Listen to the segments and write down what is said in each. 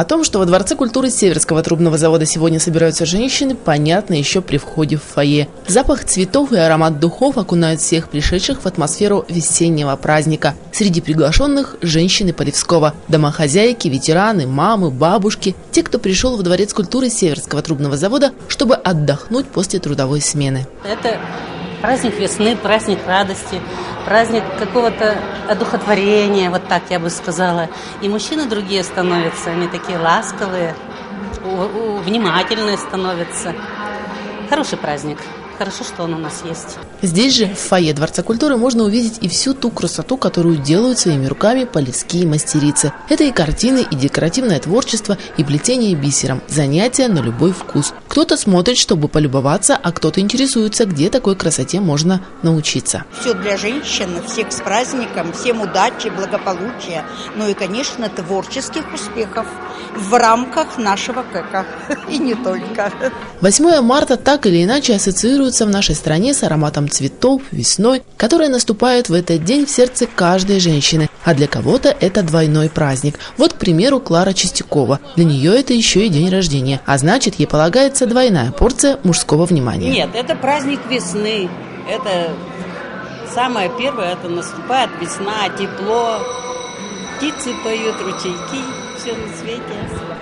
О том, что во Дворце культуры Северского трубного завода сегодня собираются женщины, понятно еще при входе в фойе. Запах цветов и аромат духов окунают всех пришедших в атмосферу весеннего праздника. Среди приглашенных – женщины Полевского, домохозяйки, ветераны, мамы, бабушки, те, кто пришел во Дворец культуры Северского трубного завода, чтобы отдохнуть после трудовой смены. Это праздник весны, праздник радости, праздник какого-то одухотворения, вот так я бы сказала. И мужчины другие становятся, они такие ласковые, внимательные становятся. Хороший праздник. Хорошо, что он у нас есть. Здесь же, в фойе Дворца культуры, можно увидеть и всю ту красоту, которую делают своими руками полевские мастерицы. Это и картины, и декоративное творчество, и плетение бисером. Занятия на любой вкус. Кто-то смотрит, чтобы полюбоваться, а кто-то интересуется, где такой красоте можно научиться. Все для женщин, всех с праздником, всем удачи, благополучия, ну и, конечно, творческих успехов в рамках нашего КК. И не только. 8 марта так или иначе ассоциируется в нашей стране с ароматом цветов, весной, которая наступает в этот день в сердце каждой женщины. А для кого-то это двойной праздник. Вот, к примеру, Клара Чистякова. Для нее это еще и день рождения. А значит, ей полагается двойная порция мужского внимания. Нет, это праздник весны. Это самое первое, это наступает весна, тепло, птицы поют, ручейки, все на свете.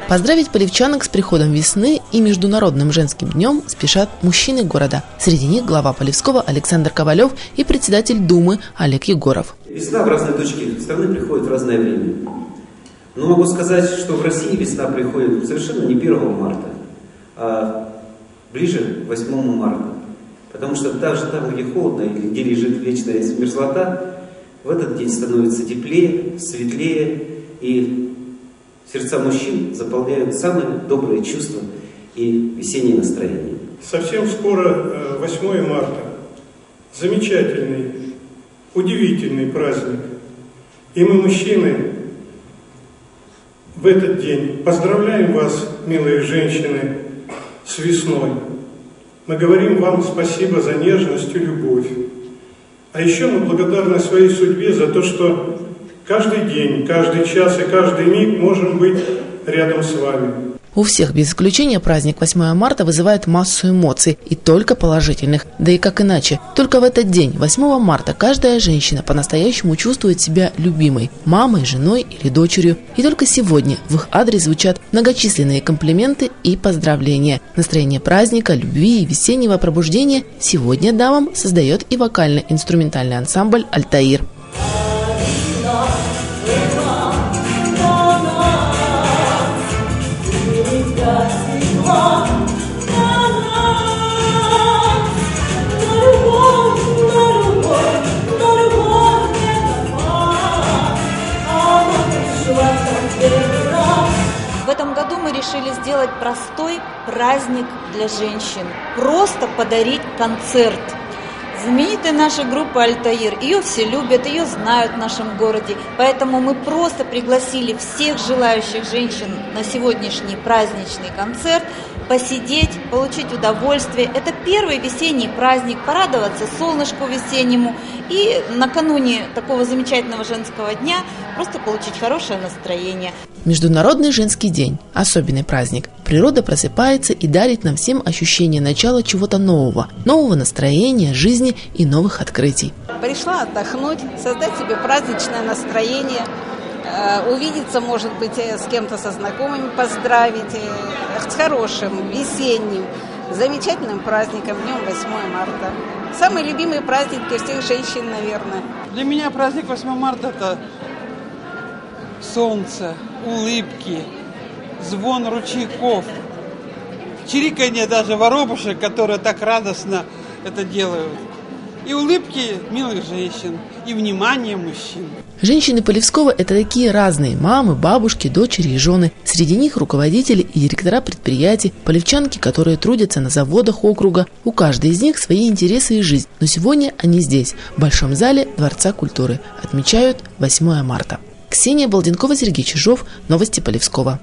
Поздравить полевчанок с приходом весны и Международным женским днем спешат мужчины города. Среди них глава Полевского Александр Ковалев и председатель Думы Олег Егоров. Весна в разные точки страны приходит в разное время. Но могу сказать, что в России весна приходит совершенно не 1 марта, а ближе к 8 марта. Потому что даже там, где холодно или где лежит вечная мерзлота, в этот день становится теплее, светлее, и Сердца мужчин заполняют самые добрые чувства и весеннее настроение. Совсем скоро 8 э, марта. Замечательный, удивительный праздник. И мы, мужчины, в этот день поздравляем вас, милые женщины, с весной. Мы говорим вам спасибо за нежность и любовь. А еще мы благодарны своей судьбе за то, что Каждый день, каждый час и каждый миг можем быть рядом с вами. У всех без исключения праздник 8 марта вызывает массу эмоций, и только положительных. Да и как иначе. Только в этот день, 8 марта, каждая женщина по-настоящему чувствует себя любимой – мамой, женой или дочерью. И только сегодня в их адрес звучат многочисленные комплименты и поздравления. Настроение праздника, любви и весеннего пробуждения сегодня дамам создает и вокально-инструментальный ансамбль «Альтаир». Сделать простой праздник для женщин. Просто подарить концерт. Знаменитая наша группа «Альтаир». Ее все любят, ее знают в нашем городе. Поэтому мы просто пригласили всех желающих женщин на сегодняшний праздничный концерт посидеть, получить удовольствие. Это первый весенний праздник, порадоваться солнышку весеннему и накануне такого замечательного женского дня просто получить хорошее настроение. Международный женский день – особенный праздник. Природа просыпается и дарит нам всем ощущение начала чего-то нового, нового настроения, жизни и новых открытий. Пришла отдохнуть, создать себе праздничное настроение, увидеться, может быть, э, с кем-то со знакомыми, поздравить, э, с хорошим, весенним, замечательным праздником, днем 8 марта. Самый любимый праздник для всех женщин, наверное. Для меня праздник 8 марта – это солнце, улыбки, звон ручейков, чириканье даже воробушек, которые так радостно это делают. И улыбки милых женщин, и внимание мужчин. Женщины Полевского – это такие разные – мамы, бабушки, дочери и жены. Среди них руководители и директора предприятий, полевчанки, которые трудятся на заводах округа. У каждой из них свои интересы и жизнь. Но сегодня они здесь, в Большом зале Дворца культуры. Отмечают 8 марта. Ксения Балденкова, Сергей Чижов. Новости Полевского.